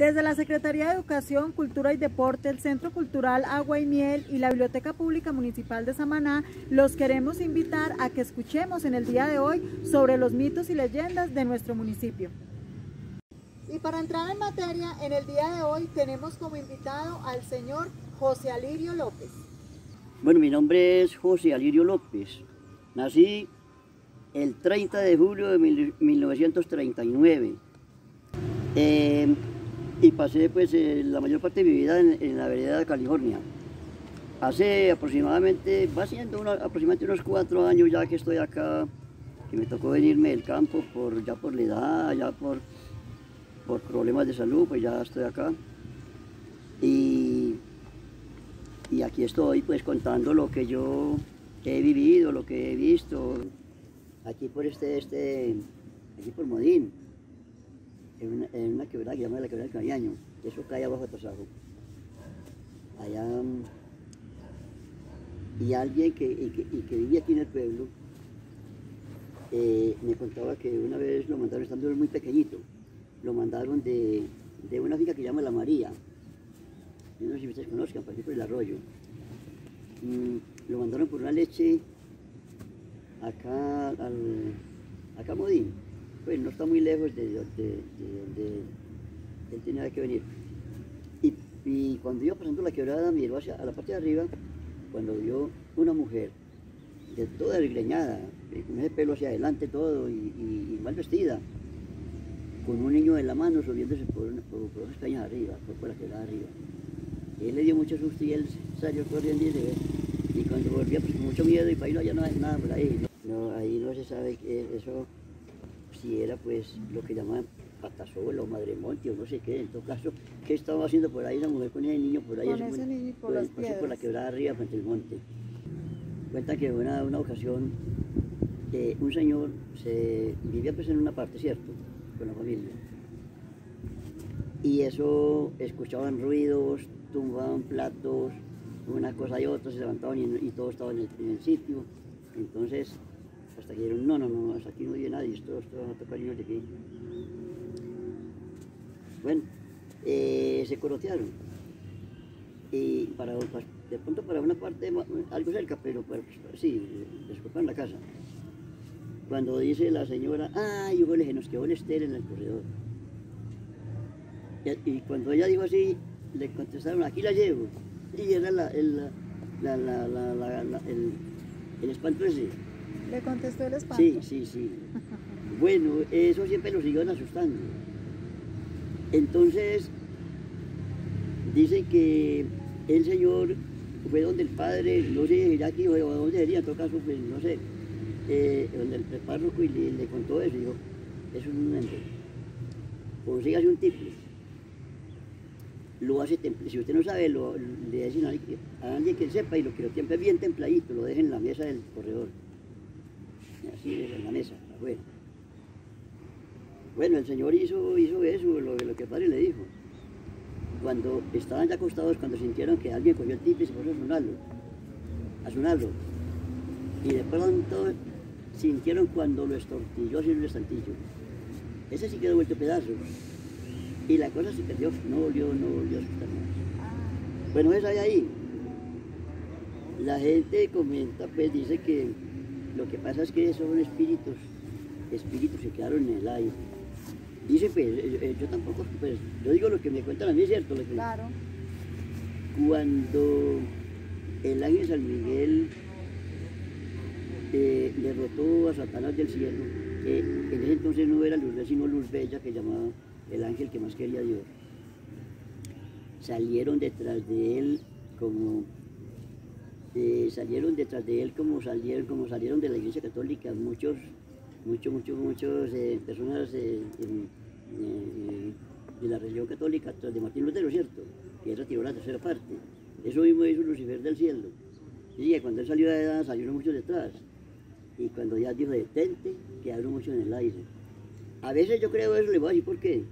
Desde la Secretaría de Educación, Cultura y Deporte, el Centro Cultural Agua y Miel y la Biblioteca Pública Municipal de Samaná, los queremos invitar a que escuchemos en el día de hoy sobre los mitos y leyendas de nuestro municipio. Y para entrar en materia, en el día de hoy tenemos como invitado al señor José Alirio López. Bueno, mi nombre es José Alirio López. Nací el 30 de julio de 1939. Eh, y pasé pues eh, la mayor parte de mi vida en, la vereda de California. Hace aproximadamente, va siendo aproximadamente unos cuatro años ya que estoy acá, que me tocó venirme del campo por, ya por la edad, ya por, por problemas de salud, pues ya estoy acá. Y, y aquí estoy pues contando lo que yo he vivido, lo que he visto, aquí por este, este, aquí por Modín en una, en una quebrada que llama la quebrada del Cañaño, eso cae abajo de Tosajo. Allá, mm, y alguien que, que, vivía aquí en el pueblo, eh, me contaba que una vez lo mandaron, estando muy pequeñito, lo mandaron de, de una finca que llama La María, yo no sé si ustedes conozcan, por ejemplo, el arroyo. Mm, lo mandaron por una leche acá, al, acá a Modín pues no está muy lejos de, donde él tenía que venir. Y, cuando iba pasando la quebrada, miró hacia a la parte de arriba, cuando vio una mujer de toda desgreñada, con ese pelo hacia adelante todo y, mal vestida, con un niño en la mano subiéndose por, por, por esas cañas arriba, por, la quebrada arriba. Él le dio mucho susto y él salió corriendo y, y cuando volvía pues con mucho miedo y para ahí no había nada, por ahí. No, ahí no se sabe que eso si era pues lo que llaman patasola o madremonte o no sé qué, en todo caso, ¿qué estaba haciendo por ahí la mujer con ese niño por ahí? Con ese niño por, las por la quebrada arriba frente al monte. Cuenta que una, una ocasión que un señor se vivía pues en una parte, ¿cierto? Con la familia. Y eso, escuchaban ruidos, tumbaban platos, una cosa y otra, se levantaban y, y todo estaba en el, en el sitio. Entonces hasta que dijeron, no, no, no, hasta aquí no vive nadie, esto, esto a tocar niños de aquí. Bueno, eh, se corotearon. Y para, de pronto para una parte, algo cerca, pero pues, sí, desculpan la casa. Cuando dice la señora, ay, Hugo, nos quedó el estéreo en el corredor. Y, cuando ella dijo así, le contestaron, aquí la llevo. Y era la, el, la, la, la, el, el espanto ese. ¿Le contestó el espanto? Sí, sí, sí. bueno, eso siempre lo siguieron asustando. Entonces, dicen que el señor fue donde el padre, no sé, ya aquí o donde sería, en todo caso, pues, no sé, eh, donde el párroco y le, contó eso, y dijo, eso es un ente. Consígase un tipo, lo hace temple. Si usted no sabe, lo, le dicen a alguien que sepa y lo que lo tiemple bien templadito, lo deje en la mesa del corredor así en la mesa. Bueno, el Señor hizo, hizo eso, lo, lo que Padre le dijo. Cuando estaban ya acostados, cuando sintieron que alguien cogió el tipi y se puso a sonarlo, a sonarlo. Y de pronto sintieron cuando lo estortilló en un estantillo. Ese sí quedó vuelto pedazo. Y la cosa se perdió, no volvió, no volvió a asustar más. Bueno, es ahí. La gente comenta, pues dice que lo que pasa es que son espíritus, espíritus que quedaron en el aire. Dice, pues, eh, eh, yo tampoco, pues, yo digo lo que me cuentan a mí, es cierto. claro. Cuando el ángel San Miguel eh, derrotó a Satanás del cielo, que en ese entonces no era Luz sino Luz Bella, que llamaba el ángel que más quería Dios, salieron detrás de él como eh, salieron detrás de él como salieron, como salieron de la iglesia católica muchos, muchos, muchos, muchos eh, personas eh, de la religión católica, tras de Martín Lutero, ¿cierto? Que él retiró la tercera parte. Eso mismo hizo Lucifer del cielo. Y cuando él salió de edad, salieron muchos detrás. Y cuando ya dijo detente, quedaron muchos en el aire. A veces yo creo eso, le voy a decir por qué.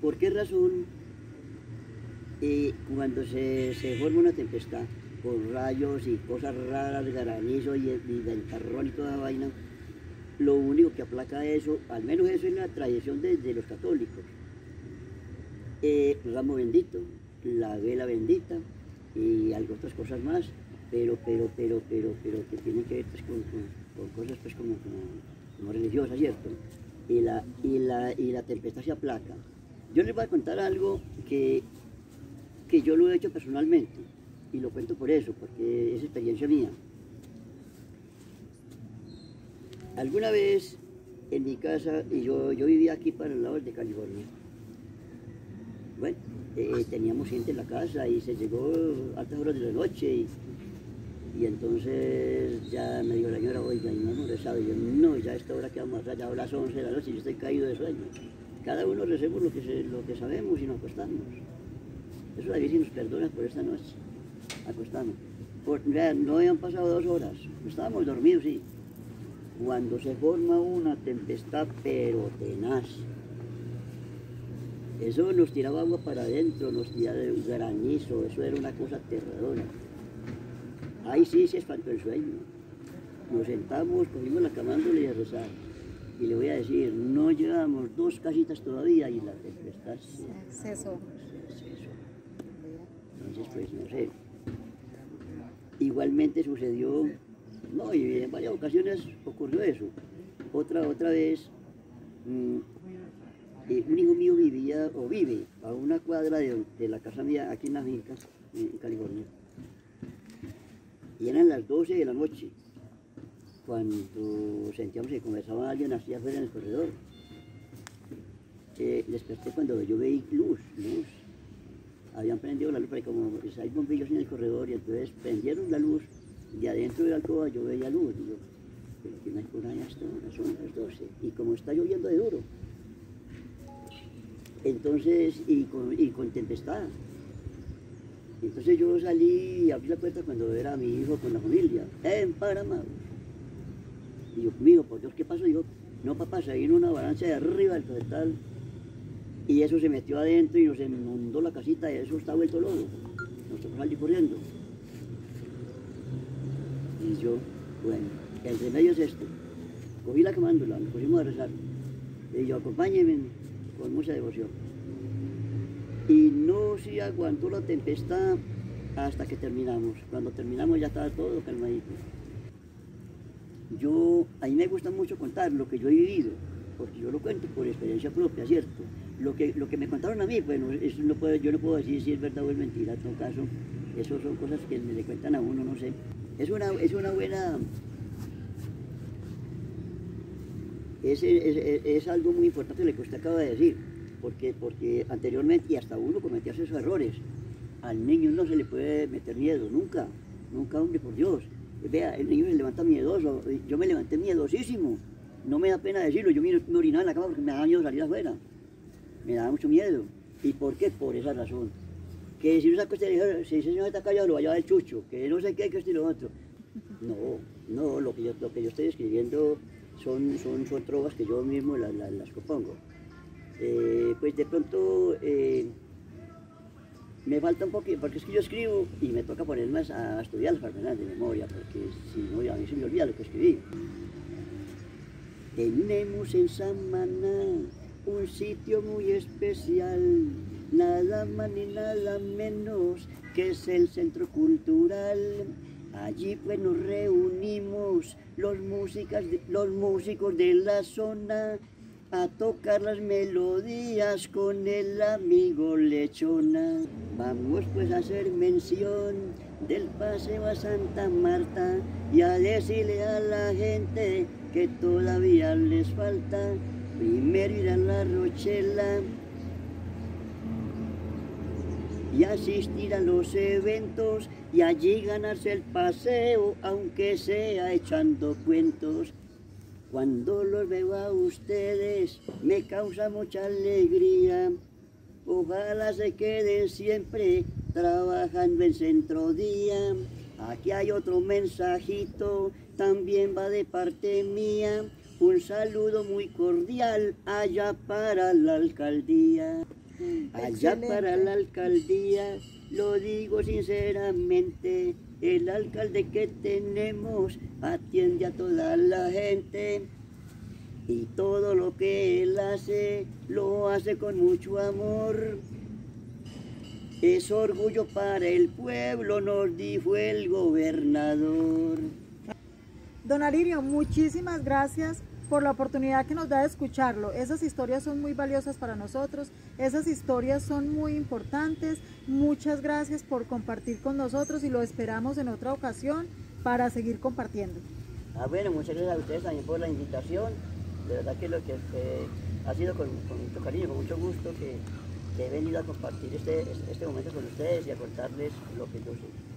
¿Por qué razón cuando se, se forma una tempestad, con rayos y cosas raras, granizo y, y ventarrón y toda vaina, lo único que aplaca eso, al menos eso es la tradición de, los católicos, eh, ramo bendito, la vela bendita y algo otras cosas más, pero, pero, pero, pero, pero que tienen que ver pues, con, con, cosas pues como, como, religiosas, ¿cierto? Y la, y, la, y la tempestad se aplaca. Yo les voy a contar algo que, que yo lo he hecho personalmente y lo cuento por eso, porque es experiencia mía. Alguna vez en mi casa, y yo, yo vivía aquí para el lado de California, bueno, eh, teníamos gente en la casa y se llegó a altas horas de la noche y, y entonces ya me dijo la señora, oiga, y no hemos rezado. Y yo, no, ya a esta hora que vamos a ya a las 11 de la noche, yo estoy caído de sueño. Cada uno recemos lo que, lo que sabemos y nos acostamos. Eso la Virgen nos perdona por esta noche. Acostamos. Por, no habían pasado dos horas, estábamos dormidos, sí. Cuando se forma una tempestad, pero tenaz, eso nos tiraba agua para adentro, nos tiraba granizo, eso era una cosa aterradora. Ahí sí se espantó el sueño. Nos sentamos, cogimos la camándula y a rezar. Y le voy a decir, no llevamos dos casitas todavía y la tempestad se... Exceso. Entonces, pues no sé. Igualmente sucedió, no, y en varias ocasiones ocurrió eso. Otra, otra vez, mmm, un hijo mío vivía o vive a una cuadra de, la casa mía aquí en la finca, en California. Y eran las 12 de la noche, cuando sentíamos que conversaba alguien así afuera en el corredor. Eh, desperté cuando yo veí luz, luz. Habían prendido la luz, para como hay bombillos en el corredor, y entonces prendieron la luz, y adentro de la alcoba yo veía luz. Y yo, pero que no hay por allá son las 12. Y como está lloviendo de duro, entonces, y con, y con tempestad. Entonces yo salí y abrí la puerta cuando era mi hijo con la familia, Panamá. Y yo, mío, por Dios, ¿qué pasó? Y yo, no papá, se vino una avalancha de arriba del pedestal y eso se metió adentro y nos inundó la casita y eso está vuelto loco. Nos tocó corriendo. Y yo, bueno, el remedio es este. Cogí la camándula, nos pusimos a rezar. Y yo, acompáñenme con mucha devoción. Y no se aguantó la tempestad hasta que terminamos. Cuando terminamos ya estaba todo calmadito. Yo, a mí me gusta mucho contar lo que yo he vivido, porque yo lo cuento por experiencia propia, ¿cierto? Lo que, lo que me contaron a mí, bueno, eso no puedo, yo no puedo decir si es verdad o es mentira, en todo caso, eso son cosas que le cuentan a uno, no sé. Es una, es una buena es, algo muy importante lo que usted acaba de decir, porque, porque anteriormente, y hasta uno cometía esos errores, al niño no se le puede meter miedo, nunca, nunca, hombre, por Dios. Vea, el niño se levanta miedoso, yo me levanté miedosísimo, no me da pena decirlo, yo me, orinaba en la cama porque me daba miedo salir afuera, me daba mucho miedo. ¿Y por qué? Por esa razón. Que si uno saca este, si ese señor está callado, lo vaya del chucho, que no sé qué, que esto lo otro. No, no, lo que yo, lo que yo estoy escribiendo son, son, son trovas que yo mismo las, las, compongo. Eh, pues de pronto eh, me falta un poquito, porque es que yo escribo y me toca ponerme a estudiar las de memoria, porque si no, a mí se me olvida lo que escribí. Tenemos en Samaná un sitio muy especial, nada más ni nada menos que es el Centro Cultural Allí pues nos reunimos los, los músicos de la zona a tocar las melodías con el amigo Lechona. Vamos pues a hacer mención del paseo a Santa Marta y a decirle a la gente que todavía les falta primero ir a la Rochela y asistir a los eventos y allí ganarse el paseo, aunque sea echando cuentos. Cuando los veo a ustedes me causa mucha alegría. Ojalá se queden siempre trabajando en centro día. Aquí hay otro mensajito, también va de parte mía. Un saludo muy cordial allá para la alcaldía. Allá para la alcaldía, lo digo sinceramente, el alcalde que tenemos atiende a toda la gente y todo lo que él hace lo hace con mucho amor. Es orgullo para el pueblo, nos dijo el gobernador. Don Alirio, muchísimas gracias por la oportunidad que nos da de escucharlo. Esas historias son muy valiosas para nosotros, esas historias son muy importantes. Muchas gracias por compartir con nosotros y lo esperamos en otra ocasión para seguir compartiendo. Ah, bueno, muchas gracias a ustedes también por la invitación. De verdad que lo que eh, ha sido con, mucho cariño, con mucho gusto que, he venido a compartir este, este momento con ustedes y a contarles lo que yo sé.